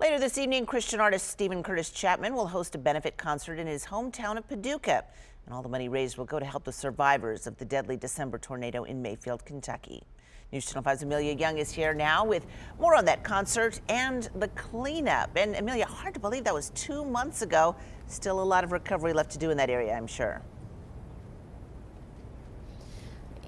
Later this evening, Christian artist Steven Curtis Chapman will host a benefit concert in his hometown of Paducah. And all the money raised will go to help the survivors of the deadly December tornado in Mayfield, Kentucky. News Channel 5's Amelia Young is here now with more on that concert and the cleanup. And Amelia, hard to believe that was two months ago. Still a lot of recovery left to do in that area, I'm sure.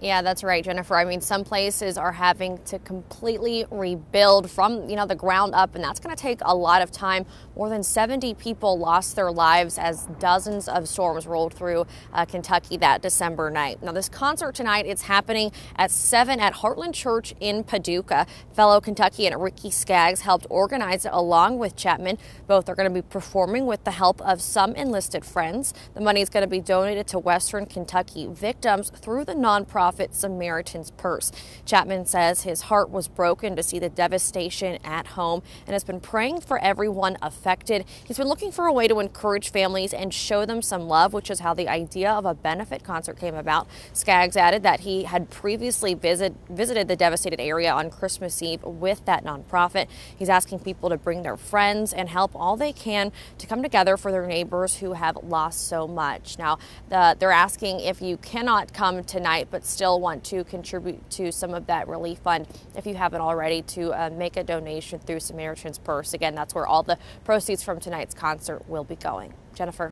Yeah, that's right, Jennifer. I mean, some places are having to completely rebuild from, you know, the ground up, and that's going to take a lot of time. More than 70 people lost their lives as dozens of storms rolled through uh, Kentucky that December night. Now, this concert tonight, it's happening at 7 at Heartland Church in Paducah. Fellow Kentuckian Ricky Skaggs helped organize it along with Chapman. Both are going to be performing with the help of some enlisted friends. The money is going to be donated to Western Kentucky victims through the nonprofit nonprofit Samaritan's Purse. Chapman says his heart was broken to see the devastation at home and has been praying for everyone affected. He's been looking for a way to encourage families and show them some love, which is how the idea of a benefit concert came about. Skaggs added that he had previously visit, visited the devastated area on Christmas Eve with that nonprofit. He's asking people to bring their friends and help all they can to come together for their neighbors who have lost so much. Now, the, they're asking if you cannot come tonight but still still want to contribute to some of that relief fund, if you haven't already, to uh, make a donation through Samaritan's Purse. Again, that's where all the proceeds from tonight's concert will be going. Jennifer.